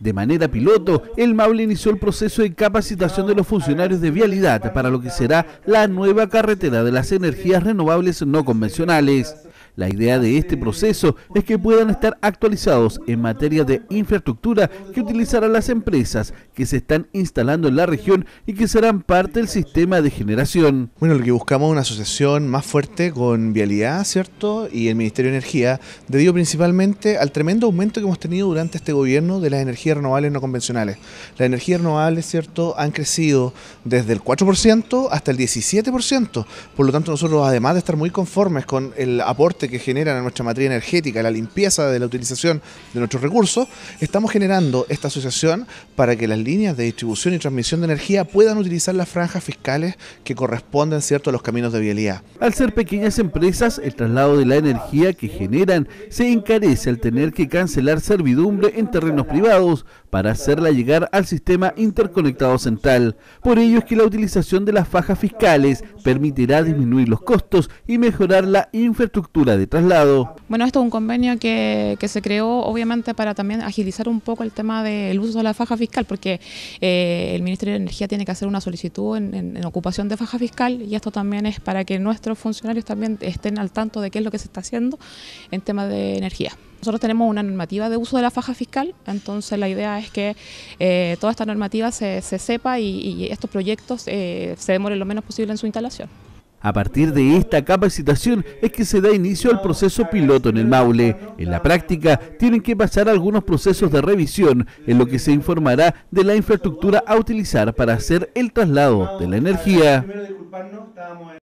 De manera piloto, el Maule inició el proceso de capacitación de los funcionarios de vialidad para lo que será la nueva carretera de las energías renovables no convencionales. La idea de este proceso es que puedan estar actualizados en materia de infraestructura que utilizarán las empresas que se están instalando en la región y que serán parte del sistema de generación. Bueno, lo que buscamos es una asociación más fuerte con Vialidad, ¿cierto? Y el Ministerio de Energía, debido principalmente al tremendo aumento que hemos tenido durante este gobierno de las energías renovables no convencionales. Las energías renovables, ¿cierto?, han crecido desde el 4% hasta el 17%. Por lo tanto, nosotros, además de estar muy conformes con el aporte que generan a nuestra materia energética, la limpieza de la utilización de nuestros recursos, estamos generando esta asociación para que las líneas de distribución y transmisión de energía puedan utilizar las franjas fiscales que corresponden cierto, a los caminos de vialidad. Al ser pequeñas empresas, el traslado de la energía que generan se encarece al tener que cancelar servidumbre en terrenos privados para hacerla llegar al sistema interconectado central. Por ello es que la utilización de las fajas fiscales permitirá disminuir los costos y mejorar la infraestructura de traslado. Bueno, esto es un convenio que, se creó obviamente para también agilizar un poco el tema del uso de la faja fiscal, porque eh, el Ministerio de Energía tiene que hacer una solicitud en, ocupación de faja fiscal y esto también es para que nuestros funcionarios también estén al tanto de qué es lo que se está haciendo en tema de energía. Nosotros tenemos una normativa de uso de la faja fiscal, entonces la idea es que eh, toda esta normativa se, sepa y, estos proyectos eh, se demoren lo menos posible en su instalación. A partir de esta capacitación es que se da inicio al proceso piloto en el Maule. En la práctica tienen que pasar algunos procesos de revisión en lo que se informará de la infraestructura a utilizar para hacer el traslado de la energía.